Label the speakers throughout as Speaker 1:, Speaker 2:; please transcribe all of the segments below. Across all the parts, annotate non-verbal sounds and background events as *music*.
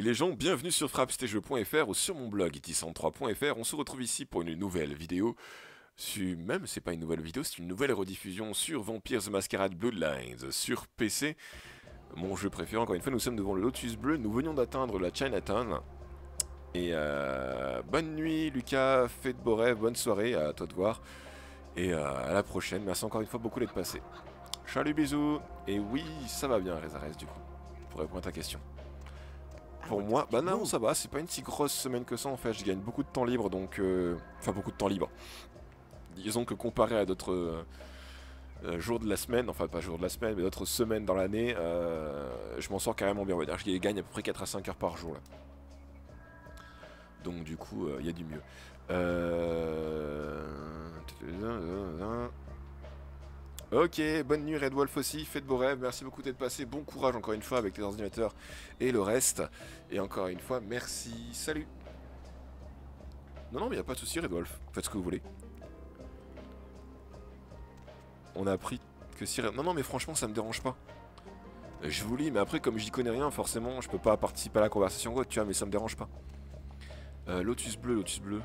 Speaker 1: Salut les gens, bienvenue sur frappstage.fr ou sur mon blog itis3.fr. On se retrouve ici pour une nouvelle vidéo. Même, c'est pas une nouvelle vidéo, c'est une nouvelle rediffusion sur Vampires the Masquerade Bloodlines sur PC. Mon jeu préféré, encore une fois, nous sommes devant le Lotus Bleu. Nous venions d'atteindre la Chinatown. Et euh, bonne nuit Lucas, beau rêve, bonne soirée, à toi de voir. Et euh, à la prochaine, merci encore une fois beaucoup d'être passé. Salut bisous Et oui, ça va bien Rezares du coup, pour répondre à ta question. Pour moi, bah non, ça va, c'est pas une si grosse semaine que ça en fait, je gagne beaucoup de temps libre donc... Euh, enfin beaucoup de temps libre. Disons que comparé à d'autres euh, jours de la semaine, enfin pas jours de la semaine, mais d'autres semaines dans l'année, je m'en sors carrément bien, dire. Je gagne à peu près 4 à 5 heures par jour là. Donc du coup, il y a du mieux. Ok, bonne nuit Red Wolf aussi, faites beaux rêves, merci beaucoup d'être passé, bon courage encore une fois avec les ordinateurs et le reste. Et encore une fois, merci, salut Non, non, mais il a pas de souci Red Wolf, faites ce que vous voulez. On a appris que si... Non, non, mais franchement, ça me dérange pas. Je vous lis, mais après, comme j'y connais rien, forcément, je peux pas participer à la conversation tu vois, mais ça me dérange pas. Euh, lotus bleu, lotus bleu.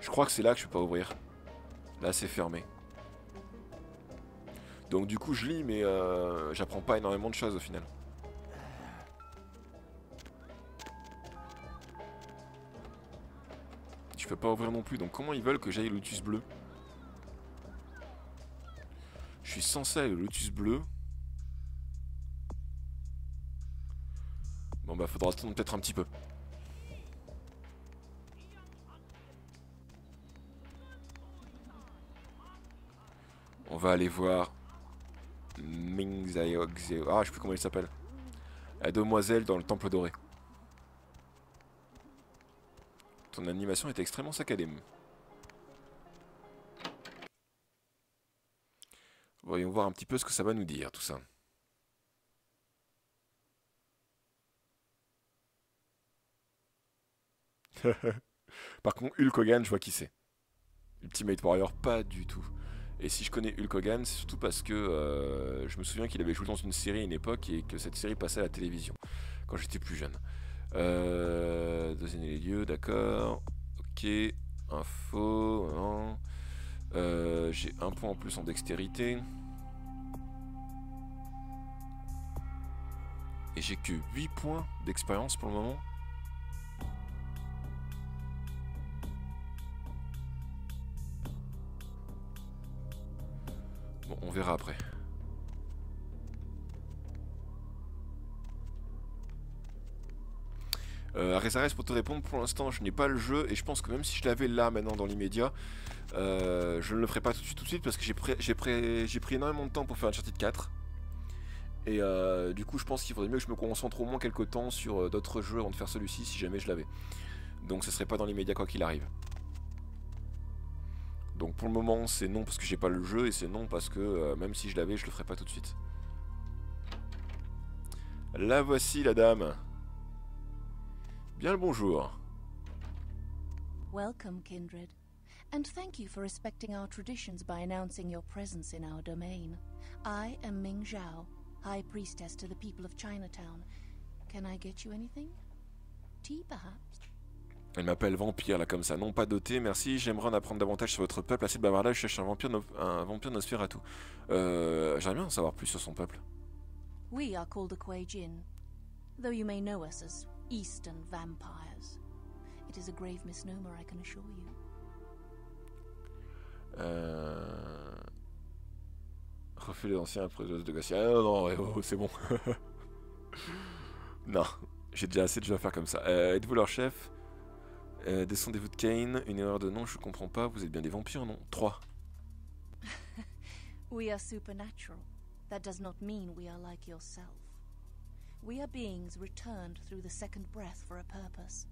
Speaker 1: Je crois que c'est là que je peux pas ouvrir. Là, c'est fermé. Donc du coup je lis mais euh, j'apprends pas énormément de choses au final. Je peux pas ouvrir non plus, donc comment ils veulent que j'aille le lotus bleu? Je suis censé aller le lotus bleu. Bon bah faudra attendre peut-être un petit peu. On va aller voir Ming Ah, je sais plus comment il s'appelle. La demoiselle dans le temple doré. Ton animation est extrêmement saccadée. Voyons voir un petit peu ce que ça va nous dire, tout ça. *laughs* Par contre, Hulk Hogan, je vois qui c'est. Ultimate Warrior, pas du tout. Et si je connais Hulk Hogan, c'est surtout parce que euh, je me souviens qu'il avait joué dans une série à une époque et que cette série passait à la télévision quand j'étais plus jeune. Euh, les lieux, d'accord. Ok. Info. Euh, J'ai un point en plus en dextérité. Et j'ai que 8 points d'expérience pour le moment. On verra après. Euh, pour te répondre, pour l'instant je n'ai pas le jeu et je pense que même si je l'avais là maintenant dans l'immédiat, euh, je ne le ferai pas tout de suite, parce que j'ai pris, pris énormément de temps pour faire Uncharted 4. Et euh, du coup je pense qu'il faudrait mieux que je me concentre au moins quelques temps sur euh, d'autres jeux avant de faire celui-ci si jamais je l'avais. Donc ce serait pas dans l'immédiat quoi qu'il arrive. Donc pour le moment c'est non parce que j'ai pas le jeu et c'est non parce que euh, même si je l'avais je le ferai pas tout de suite. La voici la dame. Bien le bonjour.
Speaker 2: Welcome kindred. And thank you for respecting our traditions by announcing your presence in our domain. I am Ming Zhao, High Priestess to the people of Chinatown. Can I get you anything? Tea perhaps?
Speaker 1: Elle m'appelle vampire, là, comme ça. Non, pas doté, merci. J'aimerais en apprendre davantage sur votre peuple. Assez de bavardage, je cherche un vampire, no un vampire Nosferatu. Euh, J'aimerais bien en savoir plus sur son peuple.
Speaker 2: We are called the Kuei-Jin, though you may know us as Eastern vampires. It is a grave misnomer, I can assure you.
Speaker 1: Euh... Refais les anciens après de Gassia. Ah, non, non, oh, c'est bon. *laughs* non, j'ai déjà assez de jeux à faire comme ça. Euh, Êtes-vous leur chef? Euh, descendez-vous de Kane Une erreur de nom, je comprends pas. Vous êtes bien des vampires, non? 3. *laughs*
Speaker 2: we are supernatural. That does not mean we are like yourself. We are beings returned through the second breath for a purpose.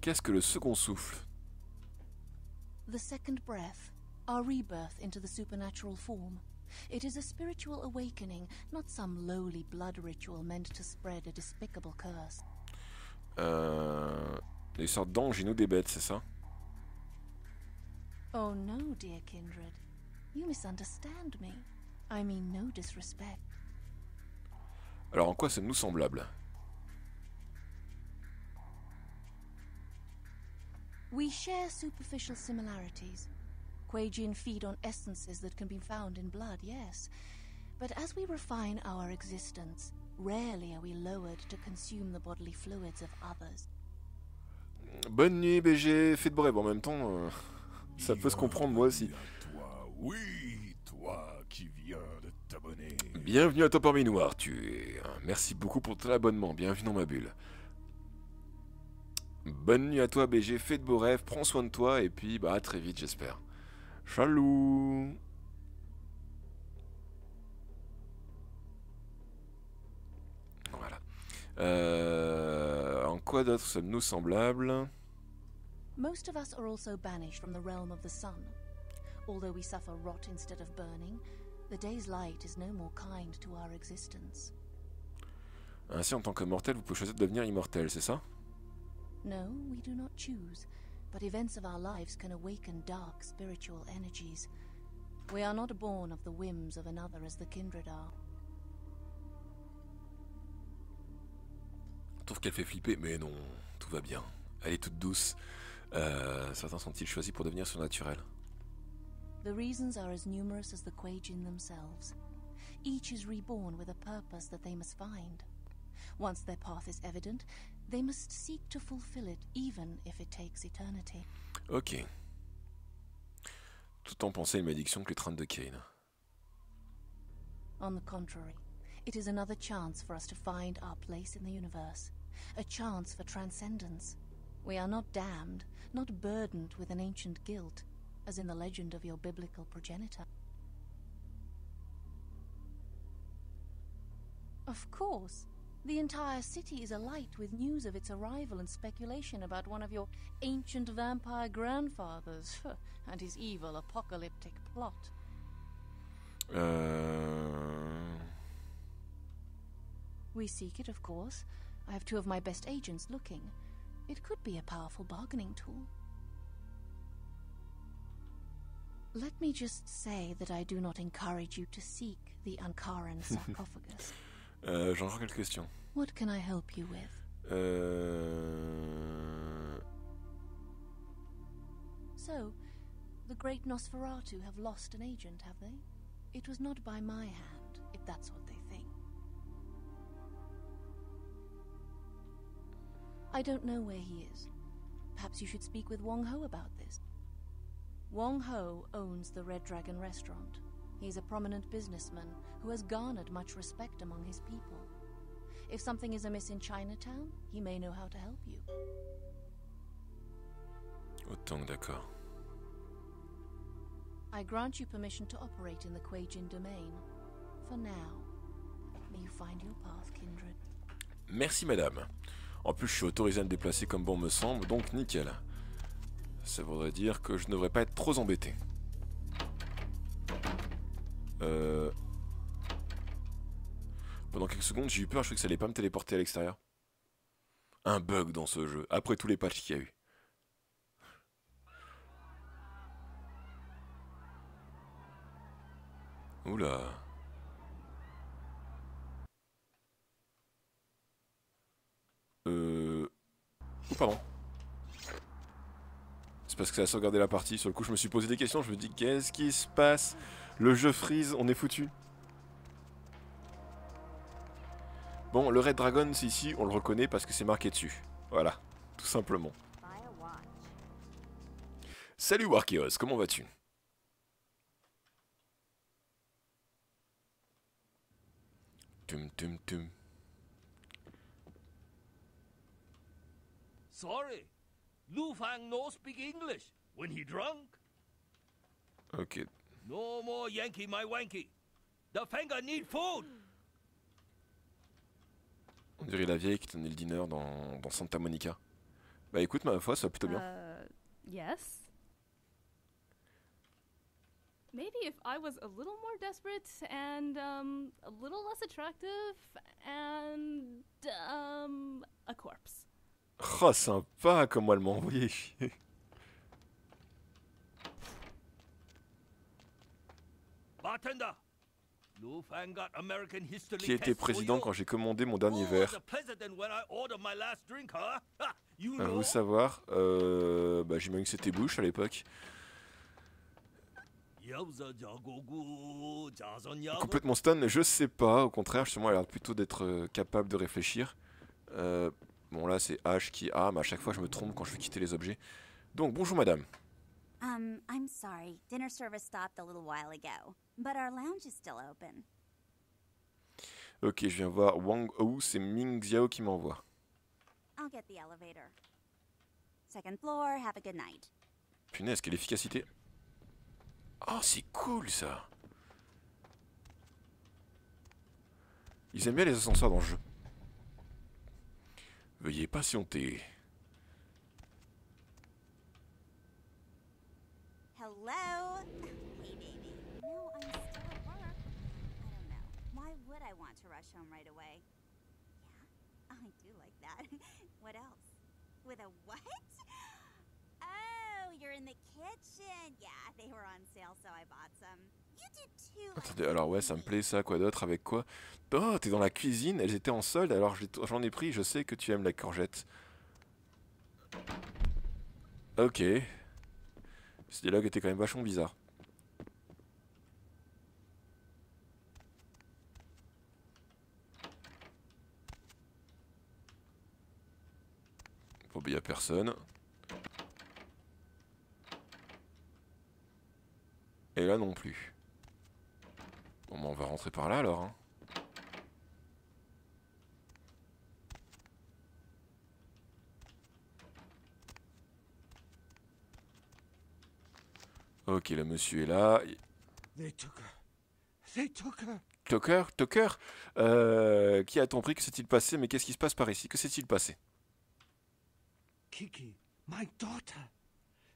Speaker 1: Qu'est-ce que le second souffle?
Speaker 2: The second breath, our rebirth into the supernatural form. It is a spiritual awakening, not some lowly blood ritual meant to spread a despicable curse.
Speaker 1: Euh, des sortes d'anges et nous des bêtes, c'est ça
Speaker 2: Oh no, dear kindred. You misunderstand me. I mean no disrespect.
Speaker 1: Alors en quoi sommes-nous semblables
Speaker 2: We share superficial similarities. Quagian feed on essences that can be found in blood, yes. But as we refine our existence, rarely are we lowered to consume the bodily fluids of others.
Speaker 1: Bonne nuit, BG. Fais de beau rêve. En même temps, euh, ça peut se comprendre, moi aussi.
Speaker 3: Toi, oui, toi qui viens de t'abonner.
Speaker 1: Bienvenue à toi parmi nous, Arthur. Merci beaucoup pour ton abonnement. Bienvenue dans ma bulle. Bonne nuit à toi, BG. Fais de beaux rêves. Prends soin de toi. Et puis, bah, à très vite, j'espère. Chalou Voilà. Euh, en quoi d'autre sommes-nous semblables?
Speaker 2: Most of us are also banished from the realm of the sun. Although we suffer rot instead of burning, the day's light is no more kind to our existence.
Speaker 1: Ainsi, en tant que mortel, vous pouvez choisir de devenir immortel, c'est ça?
Speaker 2: No, we do not choose, but events of our lives can awaken dark spiritual energies. We are not born of the whims of another as the kindred are.
Speaker 1: Trouve qu'elle fait flipper, mais non, tout va bien. Elle est toute douce. Euh, certains sont-ils choisis pour devenir surnaturels
Speaker 2: The reasons are as numerous as the Quajin themselves. Each is reborn with a purpose that they must find. Once their path is evident, they must seek to fulfill it, even if it takes eternity.
Speaker 1: Ok. Tout en pensant à une malédiction que les trains de Kane.
Speaker 2: On the contrary, it is another chance for us to find our place in the universe, a chance for transcendence. We are not damned, not burdened with an ancient guilt, as in the legend of your biblical progenitor. Of course. The entire city is alight with news of its arrival and speculation about one of your ancient vampire grandfathers and his evil apocalyptic plot.
Speaker 1: Euh...
Speaker 2: We seek it, of course. I have two of my best agents looking. It could be a powerful bargaining tool. Let me just say that I do not encourage you to seek the Ankaran *laughs* sarcophagus.
Speaker 1: Euh, J'ai encore quelques questions.
Speaker 2: what can I help you with?
Speaker 1: Euh...
Speaker 2: So, the great Nosferatu have lost an agent, have they? It was not by my hand, if that's what they I don't know where he is. Perhaps you should speak with Wong Ho about this. Wong Ho owns the Red Dragon restaurant. He's a prominent businessman who has garnered much respect among his people. If something is amiss in Chinatown, he may know how to help you.
Speaker 1: Autant d'accord.
Speaker 2: I grant you permission to operate in the Quajin domain. For now. May you find your path, kindred.
Speaker 1: Merci madame. En plus, je suis autorisé à me déplacer comme bon me semble, donc nickel. Ça voudrait dire que je ne devrais pas être trop embêté. Euh... Pendant quelques secondes, j'ai eu peur, je croyais que ça allait pas me téléporter à l'extérieur. Un bug dans ce jeu, après tous les patchs qu'il y a eu. Oula. Euh... C'est parce que ça a sauvegardé la partie. Sur le coup, je me suis posé des questions. Je me dis, qu'est-ce qui se passe? Le jeu freeze, on est foutu. Bon, le Red Dragon, c'est ici, on le reconnaît parce que c'est marqué dessus. Voilà, tout simplement. Salut Warkios, comment vas-tu? Tum tum tum.
Speaker 4: Sorry, Lu Fang no speak English when he drunk.
Speaker 1: Ok.
Speaker 4: No more Yankee my wanky. The finger need food.
Speaker 1: On dirait la vieille qui tenait le dîner dans, dans Santa Monica. Bah écoute, ma foi, ça va plutôt bien.
Speaker 5: Uh, yes. Maybe if I was a little more desperate and um, a little less attractive and um, a corpse.
Speaker 1: Oh, sympa comment elle m'a envoyé chier. Qui était président quand j'ai commandé mon dernier verre
Speaker 4: ah,
Speaker 1: Vous savoir, euh, bah, j'imagine que c'était Bush à l'époque. Complètement stun, je sais pas, au contraire, justement, elle a l'air plutôt d'être euh, capable de réfléchir. Euh, bon, là, c'est H qui A, mais à chaque fois, je me trompe quand je veux quitter les objets. Donc, bonjour madame.
Speaker 6: Um, I'm sorry. Dinner service stopped a little while ago, but our lounge is still open.
Speaker 1: Ok, je viens voir Wang Ou, c'est Ming Xiao qui m'envoie.
Speaker 6: I'll get the elevator. Second floor, have a good night.
Speaker 1: Punaise, quelle efficacité. Oh, c'est cool ça. Ils aiment bien les ascenseurs dans le jeu. Veuillez patienter.
Speaker 6: Hello? Hey, baby. No, I'm still at work. I don't know. Why would I want to rush home right away? Yeah? I do like that. *laughs* what else? With a what? *gasps* Oh, you're in the kitchen. Yeah, they were on sale, so I bought some.
Speaker 1: Attendez, alors ouais, ça me plaît ça, quoi d'autre, avec quoi? Oh, t'es dans la cuisine, elles étaient en solde, alors j'en ai pris, je sais que tu aimes la courgette. Ok. Ce dialogue était quand même vachement bizarre. Bon, bah, a personne. Et là non plus. On va rentrer par là alors. hein. Ok, le monsieur est là. Tucker, Tucker, euh, qui a-t-on pris? Que s'est-il passé? Mais qu'est-ce qui se passe par ici? Que s'est-il passé?
Speaker 3: Kiki, my daughter.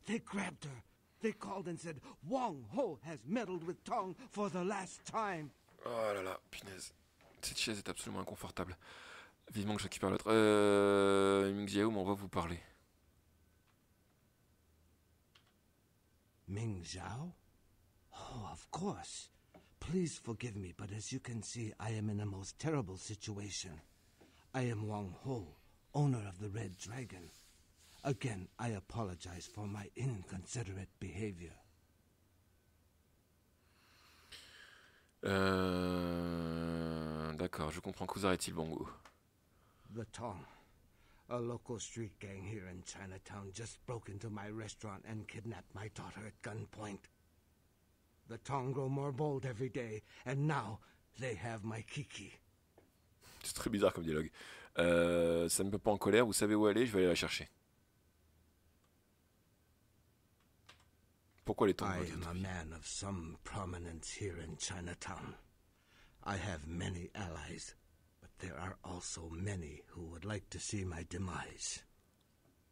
Speaker 3: They grabbed her. They called and said Wang Ho has meddled with Tong for the last time.
Speaker 1: Oh là là, punaise. Cette chaise est absolument inconfortable. Vivement que je récupère l'autre. Euh. Ming Xiao m'envoie vous parler.
Speaker 3: Ming Zhao? Oh, of course. Please forgive me, but as you can see, I am in a most terrible situation. I am Wang Ho, owner of the Red Dragon. Again, I apologize for my inconsiderate behavior.
Speaker 1: Euh. D'accord, je comprends. Que vous arrive-t-il, Bongo?
Speaker 3: The Tong, a local street gang here in Chinatown, just broke into my restaurant and kidnapped my daughter at gunpoint. The Tong grow more bold every day, and now they have my Kiki.
Speaker 1: C'est très bizarre comme dialogue. Euh, ça me peut pas en colère. Vous savez où aller Je vais aller la chercher.
Speaker 3: I am a man of some prominence here in Chinatown. I have many allies, but there are also many who would like to see my demise.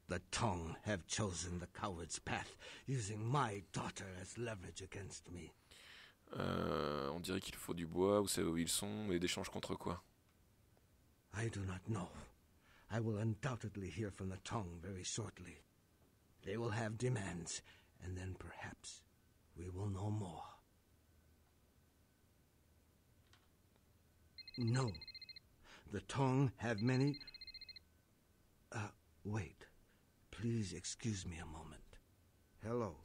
Speaker 3: The Tong have chosen the coward's path, using my daughter as leverage against me.
Speaker 1: Euh, on dirait qu'il faut du bois. Vous savez où ils sont Et d'échange contre quoi
Speaker 3: I do not know. I will undoubtedly hear from the Tong very shortly. They will have demands, and then perhaps we will know more. No. The Tong have many. Uh, wait. Please excuse me a moment. Hello.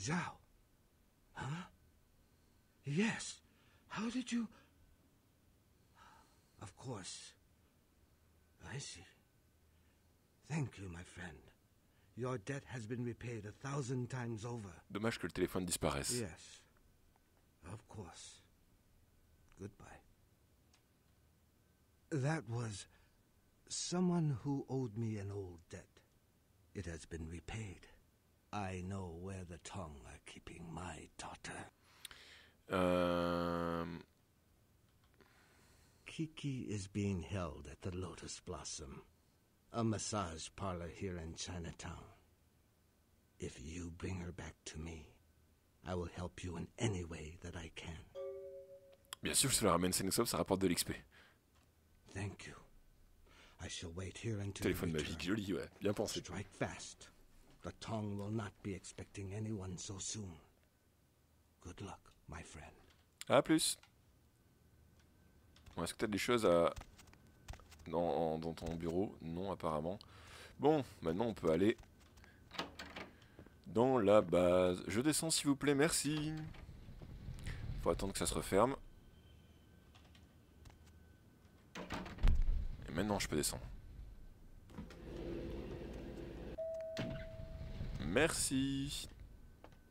Speaker 3: Zhao. Huh? Yes. How did you. Of course. I see. Thank you, my friend. Your debt has been repaid a thousand times over.
Speaker 1: Dommage que le téléphone disparaisse.
Speaker 3: Yes. Of course. Goodbye. That was someone who owed me an old debt. It has been repaid. I know where the Tong are keeping my daughter.
Speaker 1: Euh,
Speaker 3: Kiki is being held at the Lotus Blossom, a massage parlor here in Chinatown. If you bring her back to me, I will help you in any way that I can.
Speaker 1: Bien sûr, je te la ramène saine et sauve, ça rapporte de l'XP.
Speaker 3: Thank you. I shall wait here until
Speaker 1: Téléphone
Speaker 3: you
Speaker 1: magique, joli, ouais. Bien pensé.
Speaker 3: Strike fast. The Tong will not be expecting anyone so soon. Good luck, my friend.
Speaker 1: À plus. Bon, Est-ce que t'as des choses à... Dans, en- dans ton bureau? Non, apparemment. Bon, maintenant on peut aller... Dans la base. Je descends s'il vous plaît, merci. Faut attendre que ça se referme. Et maintenant je peux descendre. Merci.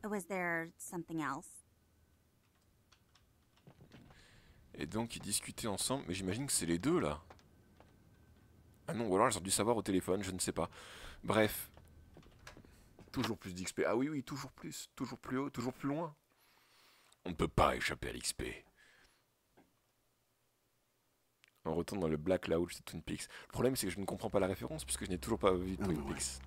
Speaker 6: Was there something else?
Speaker 1: Et donc ils discutaient ensemble, mais j'imagine que c'est les deux là. Ah non, ou alors ils ont dû savoir au téléphone, je ne sais pas. Bref. Toujours plus d'XP. Ah oui, oui, toujours plus, toujours plus haut, toujours plus loin. On ne peut pas échapper à l'XP. On retourne dans le Black Lounge de Twin Peaks. Le problème c'est que je ne comprends pas la référence puisque je n'ai toujours pas vu Twin
Speaker 3: ouais.
Speaker 1: Peaks.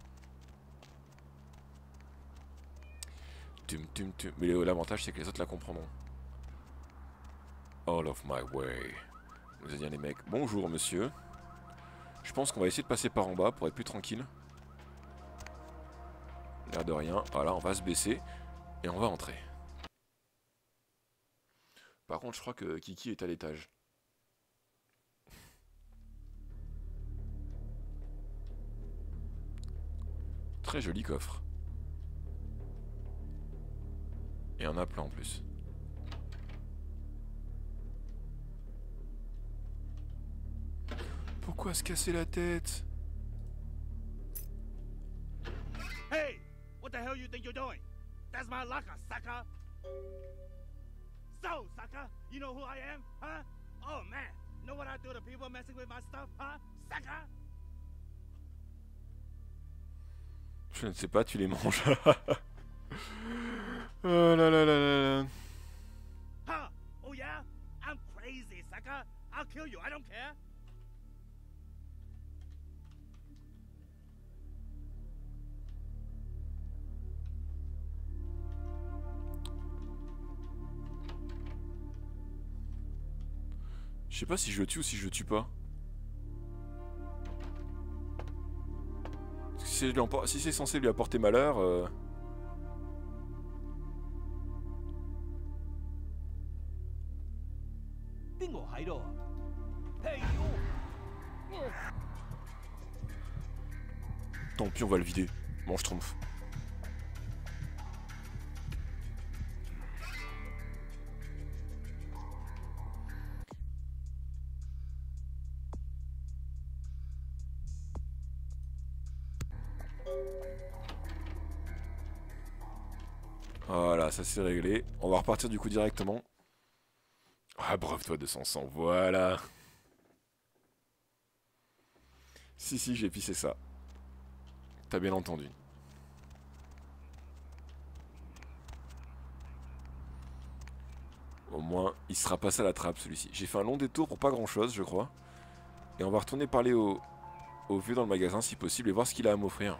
Speaker 1: Tum, tum, tum. Mais l'avantage c'est que les autres la comprendront. All of my way. Vous allez dire les mecs. Bonjour monsieur. Je pense qu'on va essayer de passer par en bas pour être plus tranquille. L'air de rien. Voilà, on va se baisser et on va entrer. Par contre, je crois que Kiki est à l'étage. Très joli coffre. Et un appelant en plus. Pourquoi se casser la tête
Speaker 4: Hey! What the hell you think you're doing? That's my locker, sucker! So, sucker, you know who I am, huh? Oh man, know what I do to people messing with my stuff, huh? Sucker!
Speaker 1: Je ne sais pas, tu les manges. *laughs* oh là là là là là.
Speaker 4: Huh? Oh yeah? I'm crazy, sucker! I'll kill you, I don't care!
Speaker 1: Sais pas si je le tue ou si je le tue pas. Parce que si c'est lui empor- si c'est censé lui apporter malheur... euh, Tant pis, on va le vider. Mange trompe. C'est réglé. On va repartir du coup directement. Ah, bref, toi de sang, voilà. Si, si, j'ai pissé ça. T'as bien entendu. Au moins, il sera passé à la trappe celui-ci. J'ai fait un long détour pour pas grand-chose, je crois. Et on va retourner parler au, au vieux dans le magasin si possible et voir ce qu'il a à m'offrir.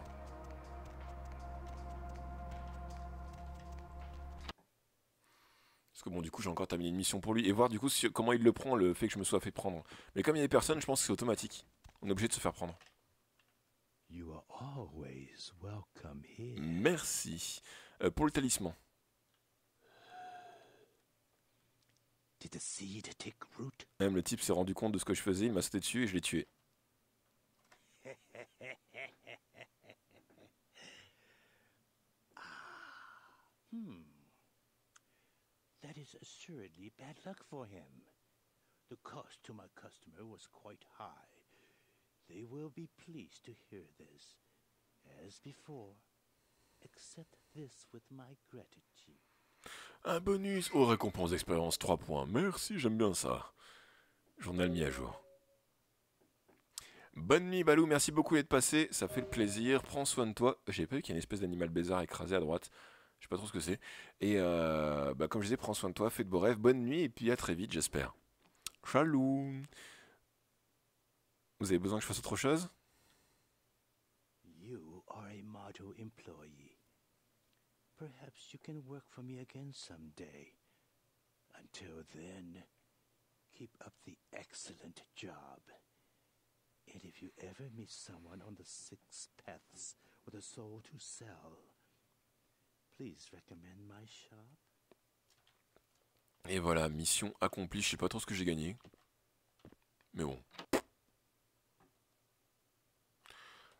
Speaker 1: Parce que bon, du coup, j'ai encore terminé une mission pour lui et voir du coup si- comment il le prend, le fait que je me sois fait prendre. Mais comme il y a des personnes, je pense que c'est automatique. On est obligé de se faire prendre.
Speaker 7: You are always welcome here.
Speaker 1: Merci. Euh, pour le talisman.
Speaker 7: Did the seed take root?
Speaker 1: Même le type s'est rendu compte de ce que je faisais, il m'a sauté dessus et je l'ai tué. *laughs*
Speaker 7: Hmm. That is assuredly bad luck for him. The cost to my customer was quite high. They will be pleased to hear this. As before, accept this with my gratitude.
Speaker 1: Un bonus aux récompenses d'expérience 3 points. Merci, j'aime bien ça. Journal mis à jour. Bonne nuit Balou, merci beaucoup d'être passé, ça fait le plaisir. Prends soin de toi. J'ai pas vu qu'il y a une espèce d'animal bizarre écrasé à droite. Je sais pas trop ce que c'est. Et euh, bah, comme je disais, prends soin de toi, fais de beaux rêves, bonne nuit et puis à très vite, j'espère. Chalou. Vous avez besoin que je fasse autre chose?
Speaker 7: You are a Motto employee. Perhaps you can work for me again someday. Until then, keep up the excellent job. And if you ever meet someone on the six paths with a soul to sell, please recommend my shop.
Speaker 1: Et voilà, mission accomplie. Je sais pas trop ce que j'ai gagné. Mais bon.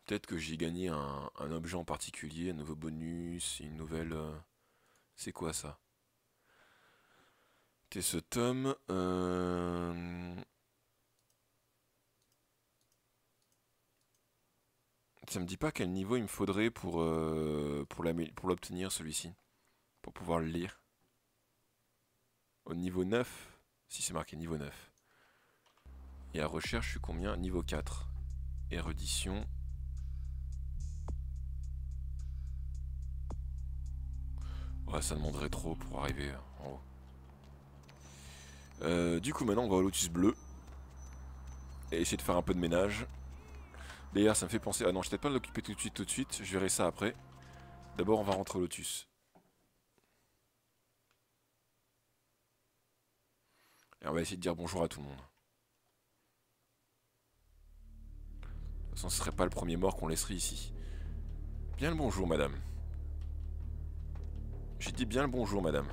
Speaker 1: Peut-être que j'ai gagné un, objet en particulier, un nouveau bonus, une nouvelle... euh, C'est quoi ça? T'es ce tome... euh, Ça me dit pas quel niveau il me faudrait pour, euh, pour l'obtenir celui-ci. Pour pouvoir le lire. Au niveau 9, si c'est marqué niveau 9. Et à recherche, je suis combien? Niveau 4. Érudition. Ouais, ça demanderait trop pour arriver en haut. Euh, du coup, maintenant, on va au lotus bleu. Et essayer de faire un peu de ménage. D'ailleurs, ça me fait penser... Ah non, je vais peut-être pas l'occuper tout de suite, tout de suite. Je verrai ça après. D'abord, on va rentrer au lotus. Et on va essayer de dire bonjour à tout le monde. De toute façon, ce serait pas le premier mort qu'on laisserait ici. Bien le bonjour, madame. J'ai dit bien le bonjour, madame.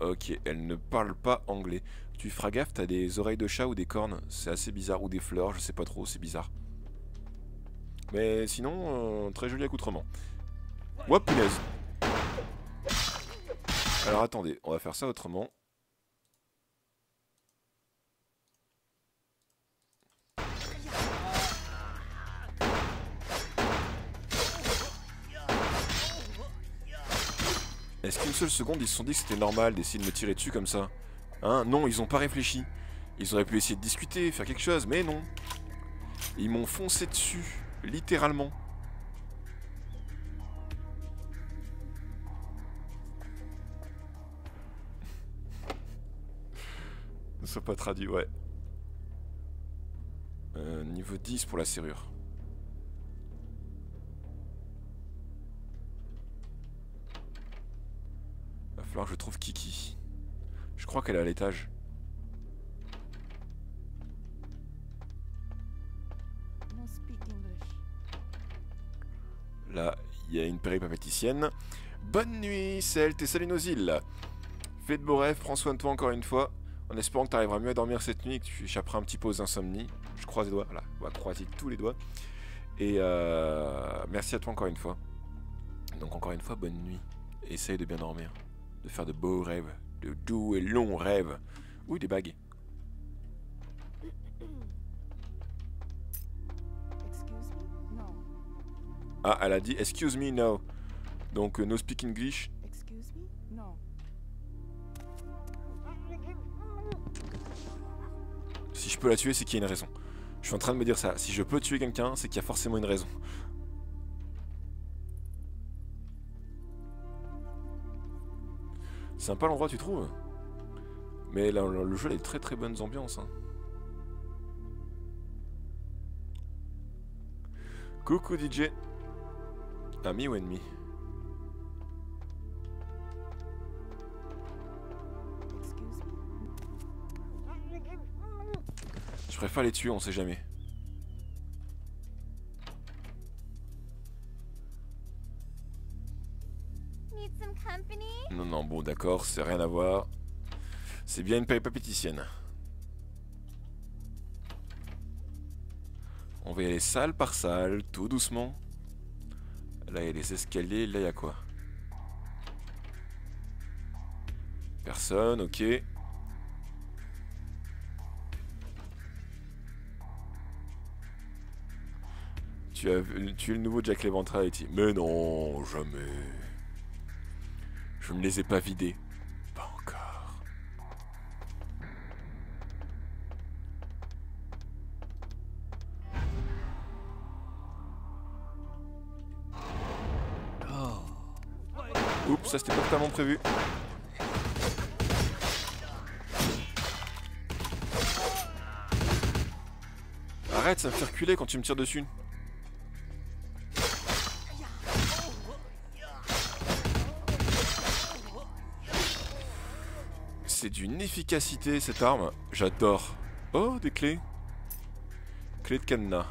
Speaker 1: Ok, elle ne parle pas anglais. Tu feras gaffe, t'as des oreilles de chat ou des cornes. C'est assez bizarre. Ou des fleurs, je sais pas trop, c'est bizarre. Mais sinon, euh, très joli accoutrement. Ouah, punaise Alors attendez, on va faire ça autrement. Est-ce qu'une seule seconde ils se sont dit que c'était normal d'essayer de me tirer dessus comme ça? Hein Non, ils ont pas réfléchi. Ils auraient pu essayer de discuter, faire quelque chose, mais non. Ils m'ont foncé dessus, littéralement. *laughs* Ne soit pas traduit, ouais. Euh, niveau 10 pour la serrure. Va falloir que je trouve Kiki. Je crois qu'elle est à l'étage. Là, il y a une péripapéticienne. Bonne nuit, Celt et salut nos îles. Fais de beaux rêves, prends soin de toi encore une fois. En espérant que tu arriveras mieux à dormir cette nuit et que tu échapperas un petit peu aux insomnies. Je croise les doigts, voilà, on va croiser tous les doigts. Et euh, merci à toi encore une fois. Donc encore une fois, bonne nuit. Essaye de bien dormir. De faire de beaux rêves. De doux et longs rêves. Oui, des bagues. Ah, elle a dit excuse me no. Donc euh, no speak English.
Speaker 8: Excuse me? No.
Speaker 1: Si je peux la tuer, c'est qu'il y a une raison. Je suis en train de me dire ça. Si je peux tuer quelqu'un, c'est qu'il y a forcément une raison. Sympa l'endroit, tu trouves Mais là, le jeu a des très très bonnes ambiances. hein. Coucou DJ. Ami ou ennemi? Je préfère les tuer, on sait jamais. D'accord, c'est rien à voir. C'est bien une péripapéticienne. On va y aller salle par salle, tout doucement. Là, il y a des escaliers, là, il y a quoi? Personne, ok. Tu as vu- tu es le nouveau Jack Leventra, et Mais non, jamais. Je ne les ai pas vidés. Pas encore. Oups, ça c'était pas totalement prévu. Arrête, ça me fait reculer quand tu me tires dessus. C'est d'une efficacité cette arme, j'adore. Oh, des clés. Clés de cadenas.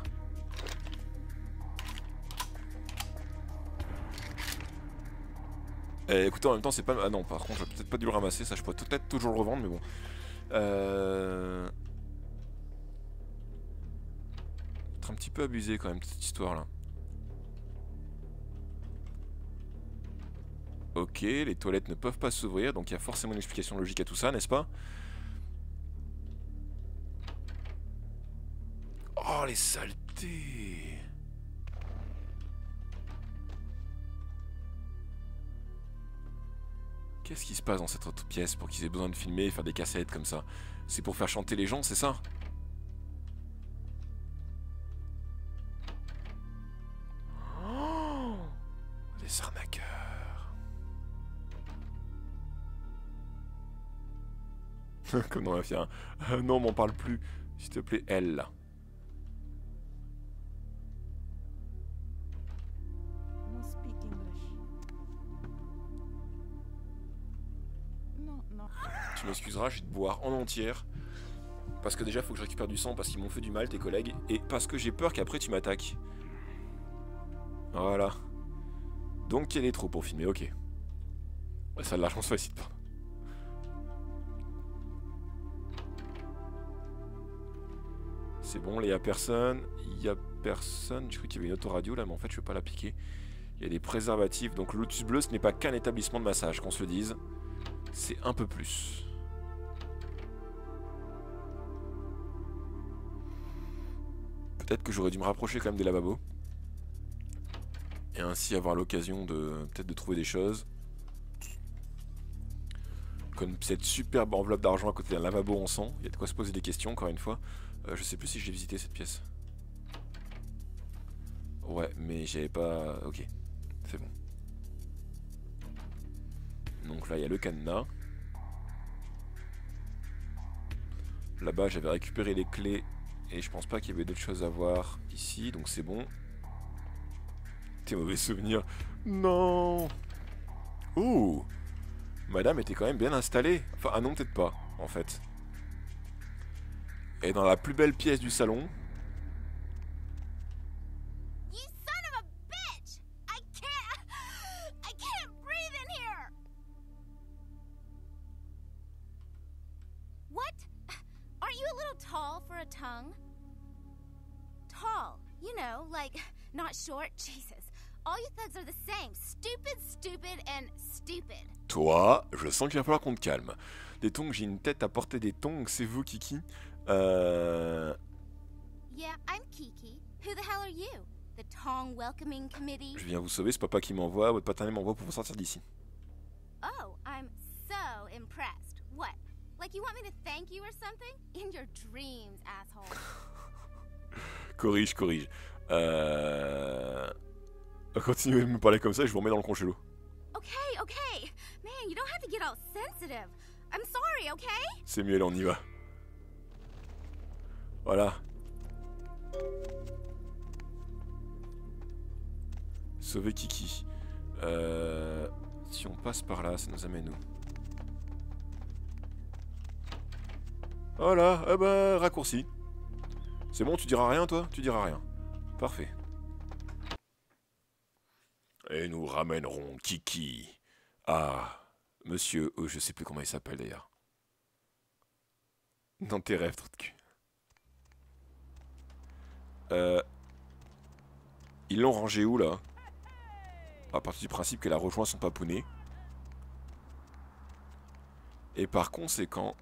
Speaker 1: Eh, écoutez, en même temps, c'est pas. Ah non, par contre, j'ai peut-être pas dû le ramasser, ça je pourrais peut-être toujours le revendre, mais bon. Euh... C'est un petit peu abusé quand même cette histoire là. Ok, les toilettes ne peuvent pas s'ouvrir, donc il y a forcément une explication logique à tout ça, n'est-ce pas Oh, les saletés Qu'est-ce qui se passe dans cette autre pièce pour qu'ils aient besoin de filmer et faire des cassettes comme ça? C'est pour faire chanter les gens, c'est ça? Oh *laughs* Comme dans la fière. Euh, non, m'en parle plus. S'il te plaît, elle là. Tu m'excuseras, je vais te boire en entière. Parce que déjà, faut que je récupère du sang parce qu'ils m'ont fait du mal, tes collègues. Et parce que j'ai peur qu'après tu m'attaques. Voilà. Donc a des trous pour filmer, ok. Ça de l'argent se facilite pas. C'est bon, là, il y a personne. Il y a personne. Je crois qu'il y avait une autoradio là, mais en fait, je vais pas la piquer. Il y a des préservatifs. Donc, Lotus Bleu, ce n'est pas qu'un établissement de massage, qu'on se dise. C'est un peu plus. Peut-être que j'aurais dû me rapprocher quand même des lavabos. Et ainsi avoir l'occasion de peut-être de trouver des choses. Comme cette superbe enveloppe d'argent à côté d'un lavabo en sang. Il y a de quoi se poser des questions encore une fois. Euh, je sais plus si j'ai visité cette pièce. Ouais, mais j'avais pas... Ok, c'est bon. Donc là, il y a le cadenas. Là-bas, j'avais récupéré les clés et je pense pas qu'il y avait d'autres choses à voir ici, donc c'est bon. Tes mauvais souvenirs. Non Ouh Madame était quand même bien installée. Enfin, ah non, peut-être pas, en fait. Et dans la plus belle pièce du salon.
Speaker 6: You son of a bitch! I can't. I can't breathe in here! What? Aren't you a little tall for a tongue? Tall. You know, like, not short? *laughs* Jesus. All you thugs are the same. Stupid, stupid, and stupid.
Speaker 1: Toi, je sens qu'il va falloir qu'on te calme. Des tongs, j'ai une tête à porter des tongs, c'est vous, Kiki. Euh...
Speaker 6: Yeah, I'm Kiki. Who the hell are you? The Tong Welcoming Committee?
Speaker 1: Je viens vous sauver, c'est papa qui m'envoie, votre paternel m'envoie pour vous sortir d'ici.
Speaker 6: Oh, I'm so impressed. What? Like you want me to thank you or something? In your dreams, asshole. *laughs*
Speaker 1: Corrige, corrige. Euh... Continuez de me parler comme ça, je vous remets dans le congélo.
Speaker 6: okay, okay. Man, you don't have to get all sensitive. I'm sorry, okay?
Speaker 1: C'est mieux, là, on y va. Voilà. Sauver Kiki. Euh... Si on passe par là, ça nous amène où? Voilà, eh ben, raccourci. C'est bon, tu diras rien, toi? Tu diras rien. Parfait. Et nous ramènerons Kiki à Monsieur, oh, je sais plus comment il s'appelle d'ailleurs. Dans tes rêves, trou de cul. Euh, ils l'ont rangé où là? À partir du principe qu'elle a rejoint son papounet. Et par conséquent,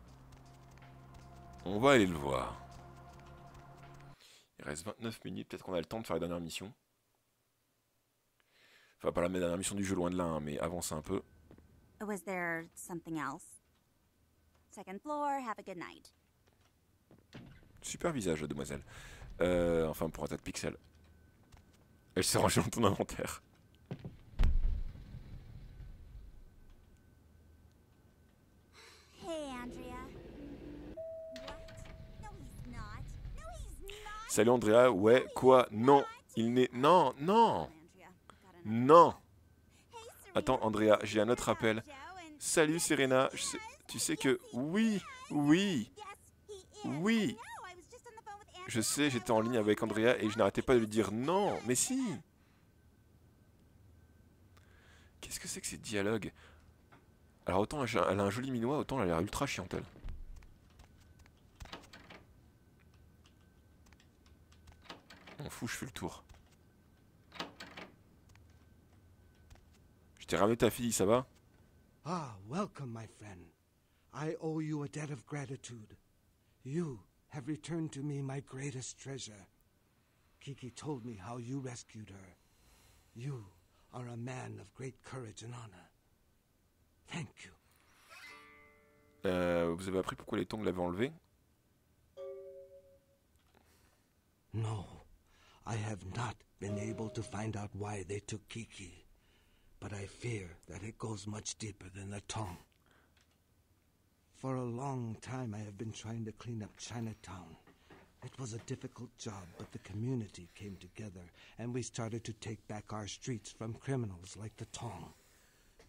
Speaker 1: on va aller le voir. Il reste 29 minutes, peut-être qu'on a le temps de faire la dernière mission. Enfin, pas la dernière mission du jeu, loin de là, hein, mais avance un peu.
Speaker 6: Was there something else? Second floor, have a good night.
Speaker 1: Super visage, demoiselle. Euh, enfin, pour un tas de pixels. Elle s'est rangée dans ton inventaire. Salut Andrea, ouais, quoi? Non, il n'est... Non, non Non. Attends, Andrea, j'ai un autre appel. Salut Serena, sais- tu sais que... Oui, oui. Oui. Je sais, j'étais en ligne avec Andrea et je n'arrêtais pas de lui dire non, mais si Qu'est-ce que c'est que ces dialogues? Alors autant elle a un joli minois, autant elle a l'air ultra chiantelle. On fout, je fais le tour. Je t'ai ramené ta fille, ça va?
Speaker 3: Ah, welcome my friend. I owe you a debt of gratitude. You have returned to me my greatest treasure. Kiki told me how you rescued her. You are a man of great courage and honor. Thank you.
Speaker 1: Euh, Vous avez appris pourquoi les tongs l'avaient enlevé
Speaker 3: No, I have not been able to find out why they took Kiki. But I fear that it goes much deeper than the tongue. For a long time, I have been trying to clean up Chinatown. It was a difficult job, but the community came together and we started to take back our streets from criminals like the Tong.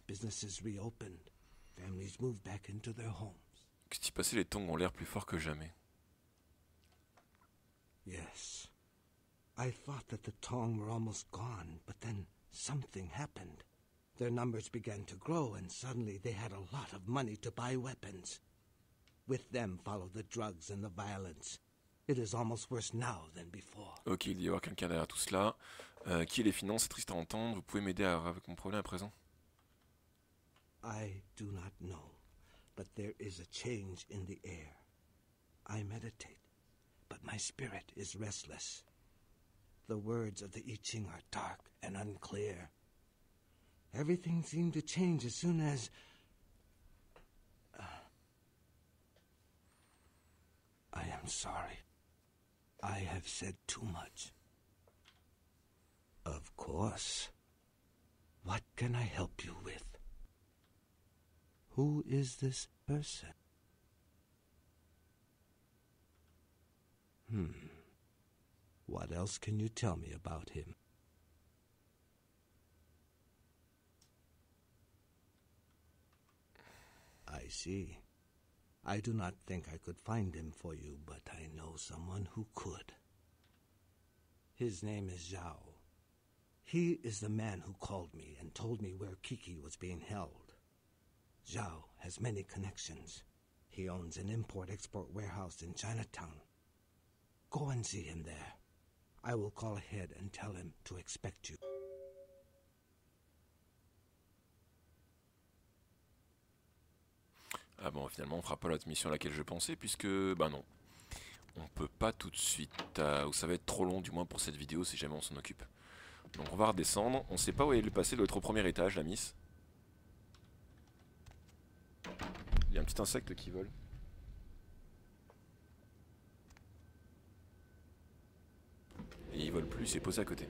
Speaker 3: Businesses reopened, families moved back into their homes.
Speaker 1: Qu'est-ce qui passé Les tongs ont l'air plus forts que jamais.
Speaker 3: Yes. I thought that the Tong were almost gone, but then something happened. Their numbers began to grow, and suddenly they had a lot of money to buy weapons. With them followed the drugs and the violence. It is almost worse now than before.
Speaker 1: Ok, il doit y avoir quelqu'un derrière tout cela. Euh, qui est les finances C'est triste à entendre. Vous pouvez m'aider avec mon problème à présent
Speaker 3: I do not know, but there is a change in the air. I meditate, but my spirit is restless. The words of the I Ching are dark and unclear. Everything seemed to change as soon as. Uh, I am sorry. I have said too much. Of course. What can I help you with? Who is this person? Hmm. What else can you tell me about him? I see. I do not think I could find him for you, but I know someone who could. His name is Zhao. He is the man who called me and told me where Kiki was being held. Zhao has many connections. He owns an import export warehouse in Chinatown. Go and see him there. I will call ahead and tell him to expect you.
Speaker 1: Ah bon, finalement, on fera pas l'autre mission à laquelle je pensais, puisque, bah non. On peut pas tout de suite, euh, ou ça va être trop long, du moins pour cette vidéo, si jamais on s'en occupe. Donc on va redescendre. On sait pas où est passée, l'autre au premier étage, la miss. Il y a un petit insecte qui vole. Et il vole plus, il s'est posé à côté.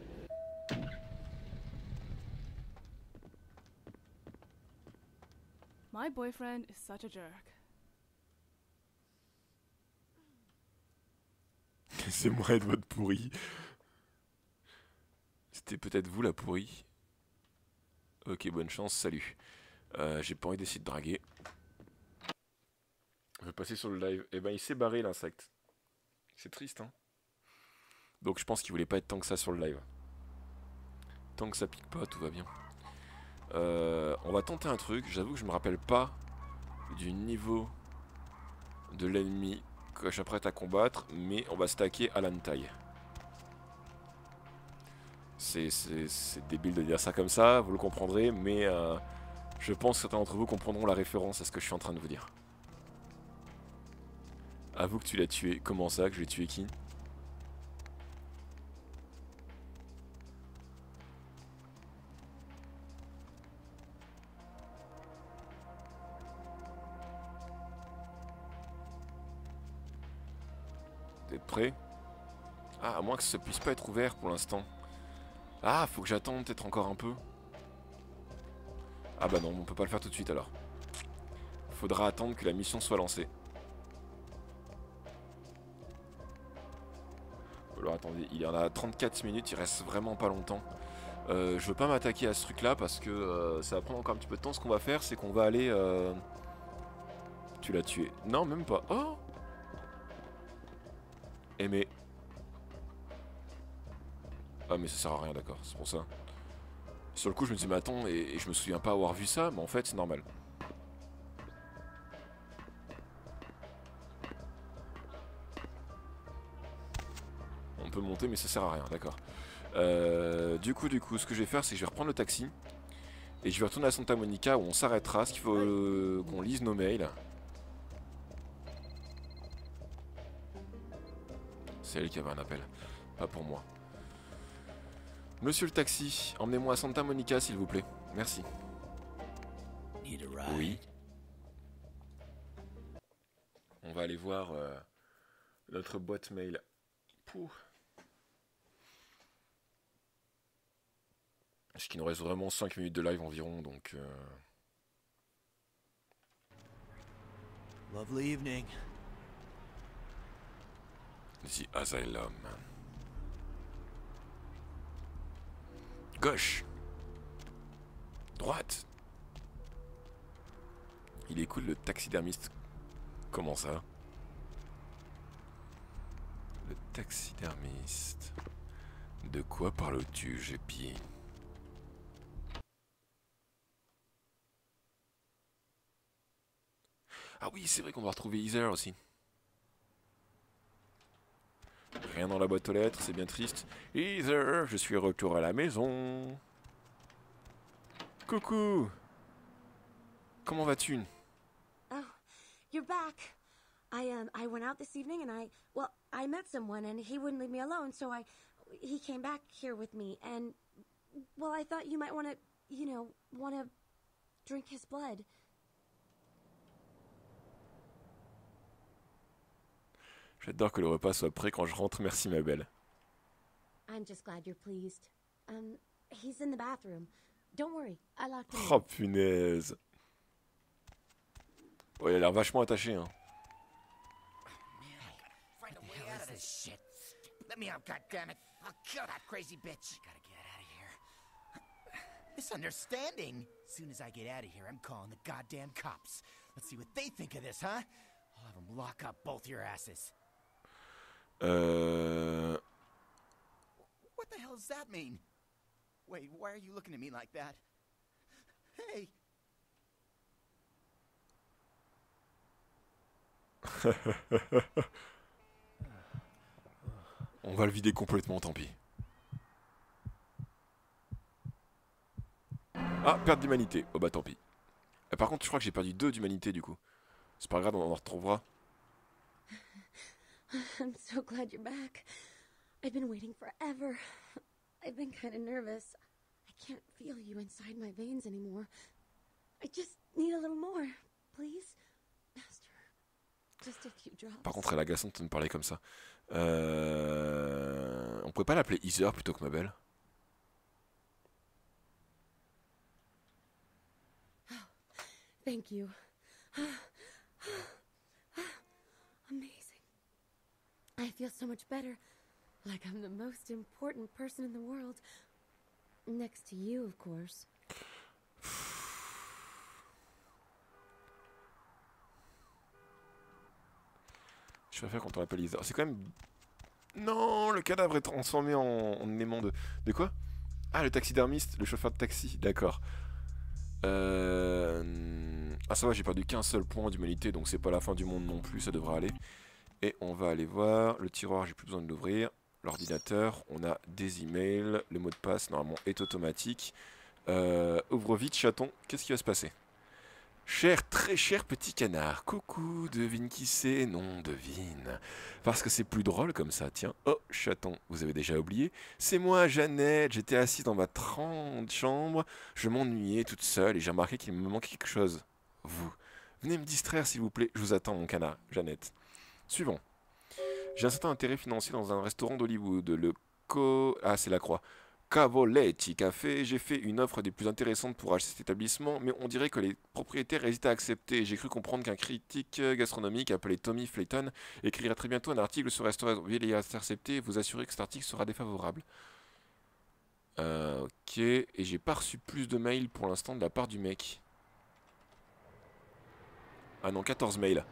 Speaker 5: My boyfriend is such a jerk. *laughs*
Speaker 1: Laissez-moi être votre pourri. C'était peut-être vous la pourrie. Ok, bonne chance, salut. Euh, J'ai pas envie d'essayer de draguer. Je vais passer sur le live. Eh ben, il s'est barré l'insecte. C'est triste, hein. Donc je pense qu'il voulait pas être tant que ça sur le live. Tant que ça pique pas, tout va bien. Euh, on va tenter un truc. J'avoue que je me rappelle pas du niveau de l'ennemi que je à combattre, mais on va stacker à c'est- c'est débile de dire ça comme ça, vous le comprendrez, mais euh, je pense que certains d'entre vous comprendront la référence à ce que je suis en train de vous dire. Avoue que tu l'as tué. Comment ça que j'ai tué qui Ah, à moins que ça puisse pas être ouvert pour l'instant. Ah, faut que j'attende peut-être encore un peu. Ah bah non, on peut pas le faire tout de suite alors. Faudra attendre que la mission soit lancée. Alors attendez, il y en a 34 minutes, il reste vraiment pas longtemps. Euh, je veux pas m'attaquer à ce truc là parce que euh, ça va prendre encore un petit peu de temps. Ce qu'on va faire, c'est qu'on va aller... euh, Tu l'as tué. Non, même pas. Oh Aimer. Ah mais ça sert à rien d'accord, c'est pour ça. Sur le coup je me dis mais attends et, et je me souviens pas avoir vu ça, mais en fait c'est normal. On peut monter, mais ça sert à rien, d'accord. Euh, du coup, du coup, ce que je vais faire, c'est que je vais reprendre le taxi. Et je vais retourner à Santa Monica où on s'arrêtera, ce qu'il faut euh, qu'on lise nos mails. C'est elle qui avait un appel, pas pour moi. Monsieur le taxi, emmenez-moi à Santa Monica s'il vous plaît. Merci. Oui. On va aller voir euh, notre boîte mail. Pouh. Parce qu'il nous reste vraiment 5 minutes de live environ, donc... euh,
Speaker 9: Lovely evening.
Speaker 1: The Asylum. Gauche. Droite. Il est cool le taxidermiste. Comment ça? Le taxidermiste. De quoi parles-tu, Gépi? Ah oui, c'est vrai qu'on va retrouver Heather aussi. Rien dans la boîte aux lettres, c'est bien triste. Heather, je suis retour à la maison. Coucou. Comment vas-tu?
Speaker 10: Oh, you're back. I um I went out this evening and I well I met someone and he wouldn't leave me alone so I he came back here with me and well I thought you might want to you know want to drink his blood.
Speaker 1: J'adore que le repas soit prêt quand je rentre, merci ma belle.
Speaker 10: I'm just glad you're pleased. Um he's in the bathroom. Don't worry, I locked him. in.
Speaker 1: Oh punaise. Ouais, il a l'air vachement attaché. Hein.
Speaker 11: Let me out, goddammit. I'll kill that crazy bitch. Gotta get out of here. Misunderstanding. Soon as I get out of here, I'm calling the goddamn cops. Let's see what they think of this, huh? I'll have them lock up both your asses.
Speaker 1: Euh...
Speaker 11: What the hell does that mean? Wait, why are you looking at me like that? Hey, *laughs*
Speaker 1: On va le vider complètement, tant pis. Ah, perte d'humanité. Oh bah tant pis. Et par contre, je crois que j'ai perdu deux d'humanité du coup. C'est pas grave, on en retrouvera. *laughs*
Speaker 10: I'm so glad you're back. I've been waiting forever. I've been kind of nervous. I can't feel you inside my veins anymore. I just need a little more, please. Master. Just a few drops.
Speaker 1: Par contre, elle est agaçante de me parler comme ça. Euh... On pourrait pas l'appeler plutôt que ma belle
Speaker 10: Thank you. *sighs* I feel so much better. Like I'm the most important person in the world. Next to you, of course.
Speaker 1: Je préfère quand on l'appelle. C'est quand même. Non, le cadavre est transformé en, en aimant de. De quoi? Ah, le taxidermiste, le chauffeur de taxi, d'accord. Euh... Ah, ça va, j'ai perdu qu'un seul point d'humanité, donc c'est pas la fin du monde non plus, ça devrait aller. Et on va aller voir le tiroir, j'ai plus besoin de l'ouvrir. L'ordinateur, on a des emails, le mot de passe normalement est automatique. Euh, ouvre vite, chaton, qu'est-ce qui va se passer? Cher, très cher petit canard, coucou, devine qui c'est? Non, devine. Parce que c'est plus drôle comme ça, tiens. Oh, chaton, vous avez déjà oublié? C'est moi, Jeannette, j'étais assise dans ma trente chambre, je m'ennuyais toute seule et j'ai remarqué qu'il me manquait quelque chose. Vous, venez me distraire s'il vous plaît, je vous attends mon canard, Jeannette. Suivant. J'ai un certain intérêt financier dans un restaurant d'Hollywood, le Co... Ah, c'est la croix. Cavoletti Café, j'ai fait une offre des plus intéressantes pour acheter cet établissement, mais on dirait que les propriétaires hésitent à accepter. J'ai cru comprendre qu'un critique gastronomique appelé Tommy Flayton écrira très bientôt un article sur restaurant. Veuillez intercepter vous assurer que cet article sera défavorable. Euh, ok, et j'ai pas reçu plus de mails pour l'instant de la part du mec. Ah non, 14 mails.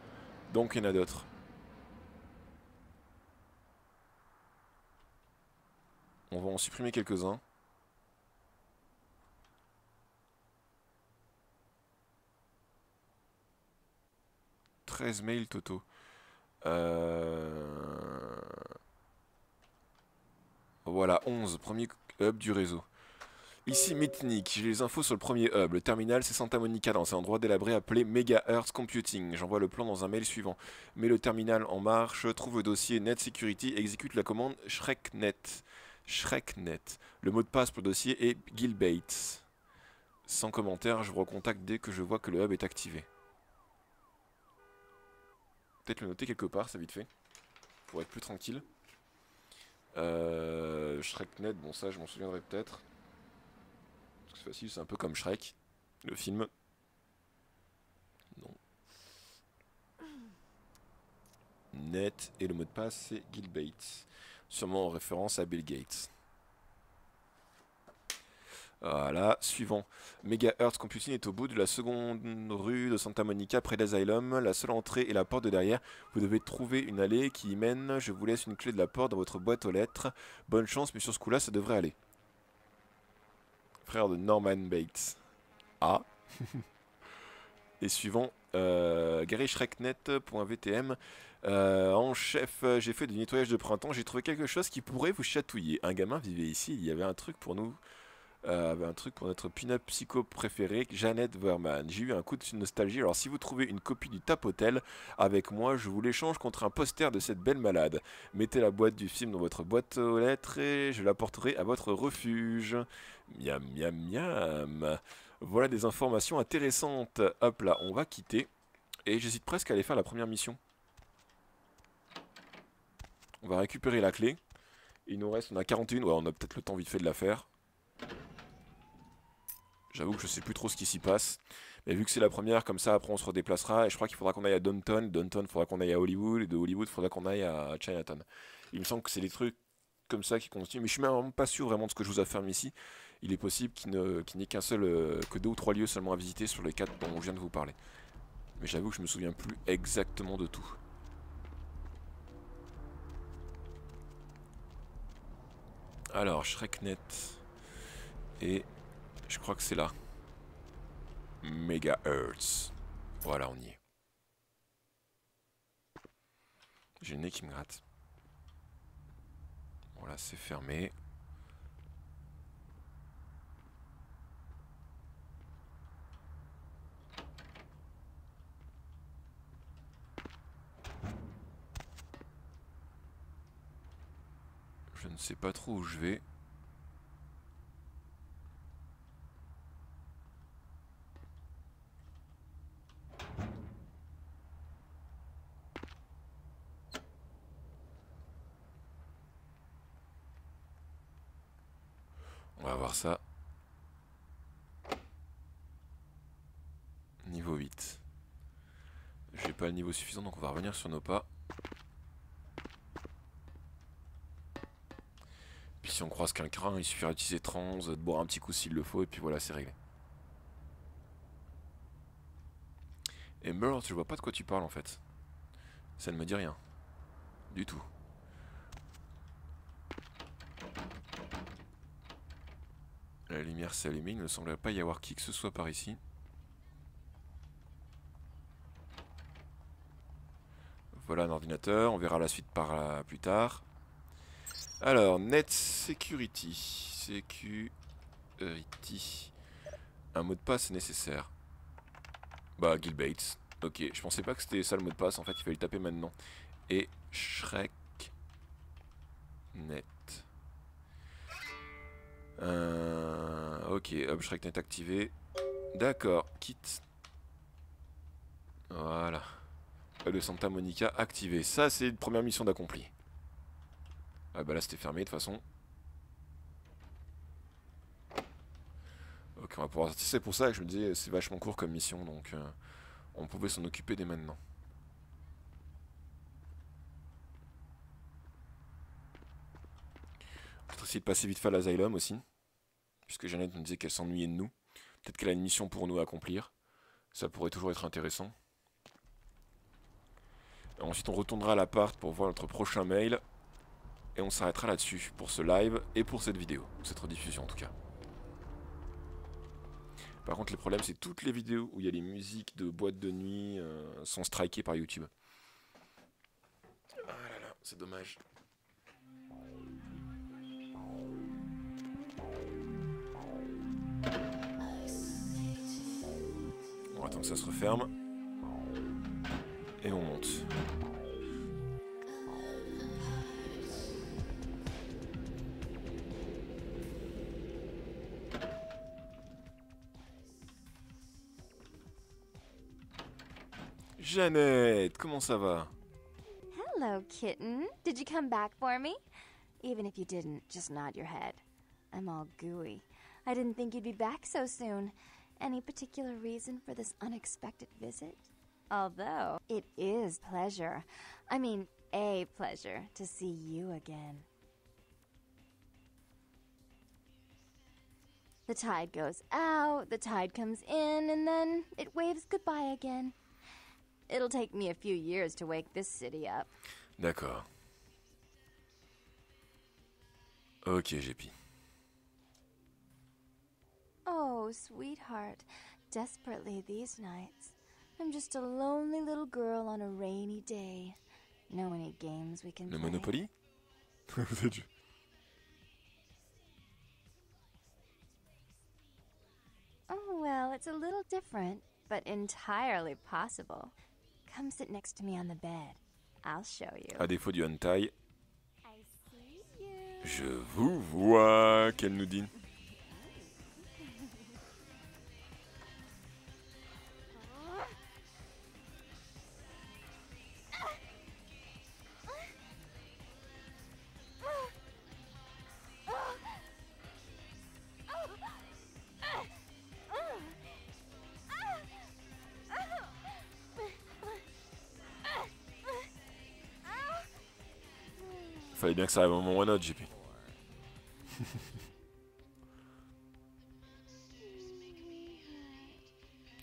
Speaker 1: Donc il y en a d'autres. On va en supprimer quelques-uns. « 13 mails totaux. Euh... Voilà, 11, premier hub du réseau. Ici Mitnick, j'ai les infos sur le premier hub. Le terminal c'est Santa Monica dans un endroit délabré appelé Megahertz Computing. J'envoie le plan dans un mail suivant. Mets le terminal en marche, trouve le dossier Net Security, exécute la commande ShrekNet. ShrekNet. Le mot de passe pour le dossier est Gilbates. Sans commentaire, je vous recontacte dès que je vois que le hub est activé. Peut-être le noter quelque part, ça vite fait. Pour être plus tranquille. Euh, ShrekNet, bon ça je m'en souviendrai peut-être. C'est facile, c'est un peu comme Shrek, le film. Non. Net, et le mot de passe c'est Gilbates. Sûrement en référence à Bill Gates. Voilà, suivant. Megahertz Computing est au bout de la seconde rue de Santa Monica près d'Asylum. La seule entrée est la porte de derrière. Vous devez trouver une allée qui y mène. Je vous laisse une clé de la porte dans votre boîte aux lettres. Bonne chance, mais sur ce coup-là, ça devrait aller. Frère de Norman Bates. Ah. *laughs* Et suivant, euh, GaryShrekNet.vtm. Euh, en chef, j'ai fait du nettoyage de printemps. J'ai trouvé quelque chose qui pourrait vous chatouiller. Un gamin vivait ici. Il y avait un truc pour nous euh, un truc pour notre pin-up psycho préféré, Janet Verman. J'ai eu un coup de nostalgie, alors si vous trouvez une copie du Tap Hotel avec moi, je vous l'échange contre un poster de cette belle malade. Mettez la boîte du film dans votre boîte aux lettres et je la porterai à votre refuge. Miam, miam, miam. Voilà des informations intéressantes. Hop là, on va quitter. Et j'hésite presque à aller faire la première mission. On va récupérer la clé. Il nous reste, on a 41, ouais, on a peut-être le temps vite fait de la faire. J'avoue que je sais plus trop ce qui s'y passe. Mais vu que c'est la première, comme ça, après on se redéplacera. Et je crois qu'il faudra qu'on aille à Downton. Downton, faudra qu'on aille à Hollywood. Et de Hollywood, faudra qu'on aille à Chinatown. Il me semble que c'est des trucs comme ça qui continuent. Mais je suis même pas sûr vraiment de ce que je vous affirme ici. Il est possible qu'il n'y ait qu'un seul, euh, que deux ou trois lieux seulement à visiter sur les quatre dont je viens de vous parler. Mais j'avoue que je me souviens plus exactement de tout. Alors, Shreknet. Et je crois que c'est là. Megahertz. Voilà, on y est. J'ai le nez qui me gratte. Voilà, c'est fermé. Je ne sais pas trop où je vais. On va voir ça. Niveau 8. J'ai pas le niveau suffisant donc on va revenir sur nos pas. Si on croise quelqu'un, il suffira d'utiliser trans, de boire un petit coup s'il le faut et puis voilà c'est réglé. Ember, je vois pas de quoi tu parles en fait. Ça ne me dit rien. Du tout. La lumière s'est allumée, il ne semblait pas y avoir qui que ce soit par ici. Voilà un ordinateur, on verra la suite par plus tard. Alors, Net Security. Security. Un mot de passe nécessaire. Bah, Gilbates. Ok, je pensais pas que c'était ça le mot de passe, en fait il fallait le taper maintenant. Et Shrek. Net. Euh, ok, hop, ShrekNet activé. D'accord, quitte. Voilà. Le Santa Monica activé. Ça, c'est une première mission d'accompli. Ah bah là, c'était fermé de toute façon. Ok, on va pouvoir sortir. C'est pour ça que je me disais, c'est vachement court comme mission, donc euh, on pouvait s'en occuper dès maintenant. On va essayer de passer vite fait à l'Asylum aussi puisque Jeannette nous disait qu'elle s'ennuyait de nous. Peut-être qu'elle a une mission pour nous à accomplir. Ça pourrait toujours être intéressant. ensuite, on retournera à l'appart pour voir notre prochain mail. Et on s'arrêtera là-dessus pour ce live et pour cette vidéo, cette rediffusion en tout cas. Par contre, le problème, c'est toutes les vidéos où il y a les musiques de boîte de nuit euh, sont strikées par YouTube. Ah là là, c'est dommage. On attend que ça se referme. Et on monte. Jeannette, comment ça va
Speaker 9: Hello, kitten. Did you come back for me? Even if you didn't, just nod your head. I'm all gooey. I didn't think you'd be back so soon. Any particular reason for this unexpected visit? Although, it is pleasure. I mean, a pleasure to see you again. The tide goes out, the tide comes in, and then it waves goodbye again. It'll take me a few years to wake this city up.
Speaker 1: D'accord. Ok, JP.
Speaker 9: Oh, sweetheart, desperately these nights. I'm just a lonely little girl on a rainy day. Know any games we can
Speaker 1: Le
Speaker 9: play?
Speaker 1: Monopoly *laughs* Vous êtes-
Speaker 9: Oh, well, it's a little different, but entirely possible. Come sit next to me on the bed. I'll show you.
Speaker 1: À défaut du hentai. Je vous vois, qu'elle nous dit. Fallait bien que ça arrive à un moment ou un autre, JP.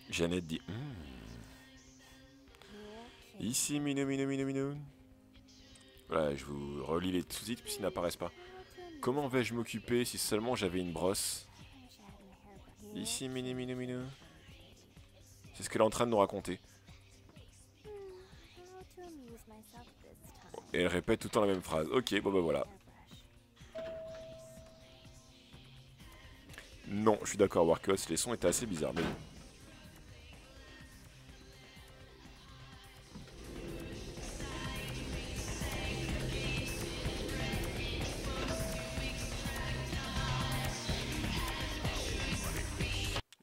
Speaker 1: Jeannette dit Hmm. Ici, minou, minou, minou, minou. Voilà, je vous relis les sous-titres puisqu'ils n'apparaissent pas. Comment vais-je m'occuper si seulement j'avais une brosse? Ici, minou, minou, minou. C'est ce qu'elle est en train de nous raconter. Et elle répète tout le temps la même phrase. Ok, bon bah voilà. Non, je suis d'accord, Warcos, les sons étaient assez bizarres.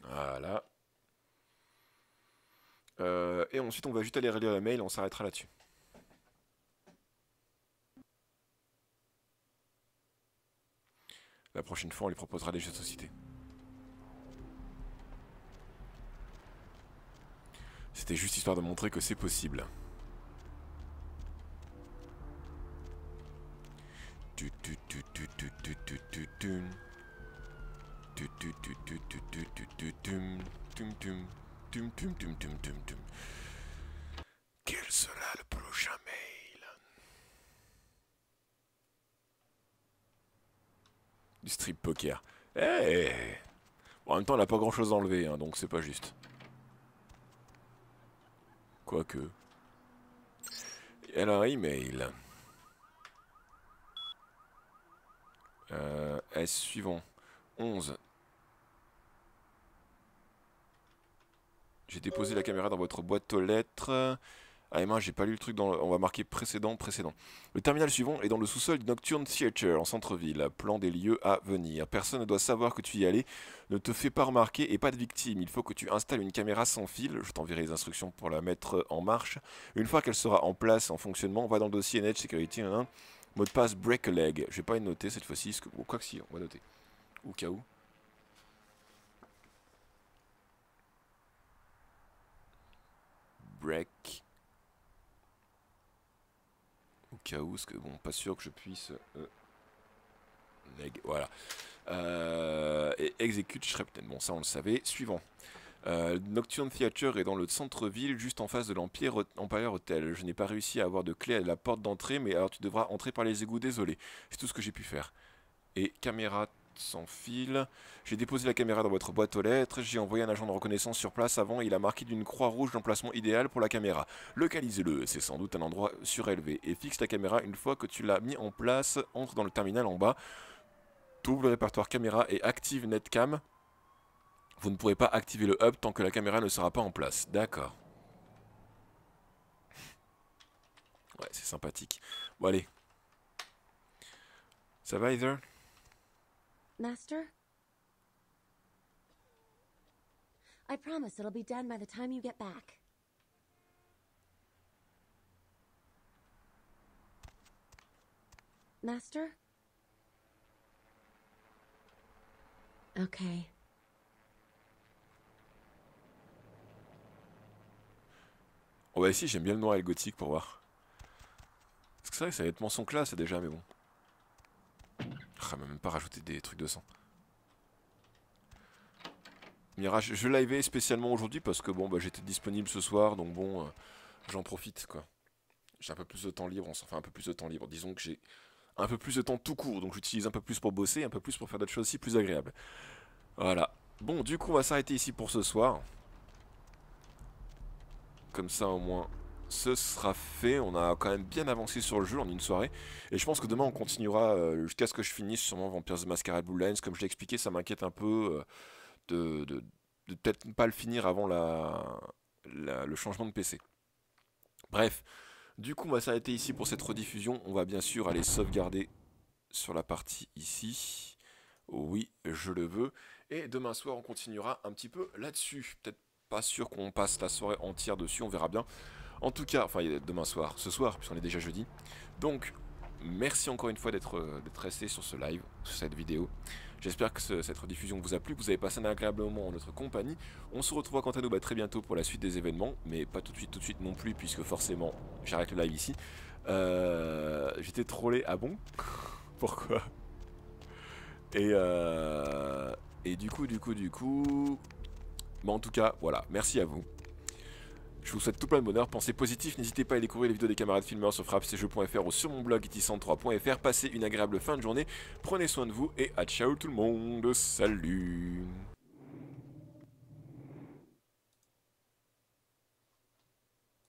Speaker 1: Voilà. Euh, et ensuite, on va juste aller relire le mail, on s'arrêtera là-dessus. Prochaine fois, on lui proposera des jeux de société. C'était juste histoire de montrer que c'est possible. Tu, tu, tu, tu, tu, Du strip poker. Eh Bon, En même temps, elle a pas grand chose à enlever, hein, donc c'est pas juste. Quoique. Elle a un email. Euh, S suivant. 11. J'ai déposé la caméra dans votre boîte aux lettres. Ah Emma, j'ai pas lu le truc dans le- On va marquer précédent, précédent. Le terminal suivant est dans le sous-sol du Nocturne Theatre en centre-ville. Plan des lieux à venir. Personne ne doit savoir que tu y allais. Ne te fais pas remarquer et pas de victime. Il faut que tu installes une caméra sans fil. Je t'enverrai les instructions pour la mettre en marche. Une fois qu'elle sera en place, en fonctionnement, va dans le dossier Net Security. hein. Mot de passe break a leg. Je vais pas noter cette fois-ci. que- Quoi que si, on va noter. Au cas où. Break. Parce que bon, pas sûr que je puisse. euh, voilà. Euh, et exécute, peut-être bon, ça on le savait. Suivant. Euh, Nocturne Theatre est dans le centre-ville, juste en face de l'Empire Empire Hotel. Je n'ai pas réussi à avoir de clé à la porte d'entrée, mais alors tu devras entrer par les égouts, désolé. C'est tout ce que j'ai pu faire. Et caméra sans fil. J'ai déposé la caméra dans votre boîte aux lettres. J'ai envoyé un agent de reconnaissance sur place avant. Il a marqué d'une croix rouge l'emplacement idéal pour la caméra. Localisez-le, c'est sans doute un endroit surélevé. Et fixe la caméra une fois que tu l'as mis en place. Entre dans le terminal en bas. Trouve le répertoire caméra et active Netcam. Vous ne pourrez pas activer le hub tant que la caméra ne sera pas en place. D'accord. Ouais, c'est sympathique. Bon, allez. Ça va,
Speaker 10: Master? I promise it'll be done by the time you get back. Master? Okay.
Speaker 1: On va essayer, j'aime bien le noir et le gothique pour voir. Parce que c'est vrai que ça va être son classe déjà, mais bon. Ah, mais même pas rajouter des trucs de sang. Mirage, je liveais spécialement aujourd'hui parce que bon, bah, j'étais disponible ce soir, donc bon, euh, j'en profite. J'ai un peu plus de temps libre, on s'en fait un peu plus de temps libre. Disons que j'ai un peu plus de temps tout court, donc j'utilise un peu plus pour bosser, un peu plus pour faire d'autres choses aussi plus agréables. Voilà. Bon, du coup, on va s'arrêter ici pour ce soir. Comme ça, au moins, ce sera fait. On a quand même bien avancé sur le jeu en une soirée. Et je pense que demain, on continuera euh, jusqu'à ce que je finisse sûrement Vampires the Masquerade Blue Lines. Comme je l'ai expliqué, ça m'inquiète un peu euh, de, de, de peut-être pas le finir avant le changement de PC. Bref. Du coup, on va s'arrêter ici pour cette rediffusion. On va bien sûr aller sauvegarder sur la partie ici. Oui, je le veux. Et demain soir, on continuera un petit peu là-dessus. Peut-être pas sûr qu'on passe la soirée entière dessus, on verra bien. En tout cas, enfin demain soir, ce soir, puisqu'on est déjà jeudi. Donc, merci encore une fois d'être resté sur ce live, sur cette vidéo. J'espère que ce, cette rediffusion vous a plu, que vous avez passé un agréable moment en notre compagnie. On se retrouvera quant à nous bah, très bientôt pour la suite des événements, mais pas tout de suite, tout de suite non plus, puisque forcément, j'arrête le live ici. Euh, J'étais trollé, ah bon? *laughs* Pourquoi? Et, euh, et du coup, du coup, du coup... Bon, en tout cas, voilà, merci à vous. Je vous souhaite tout plein de bonheur, pensez positif, n'hésitez pas à découvrir les vidéos des camarades filmeurs sur frappcjeux.fr ou sur mon blog itisant3.fr. Passez une agréable fin de journée, prenez soin de vous et à ciao tout le monde, salut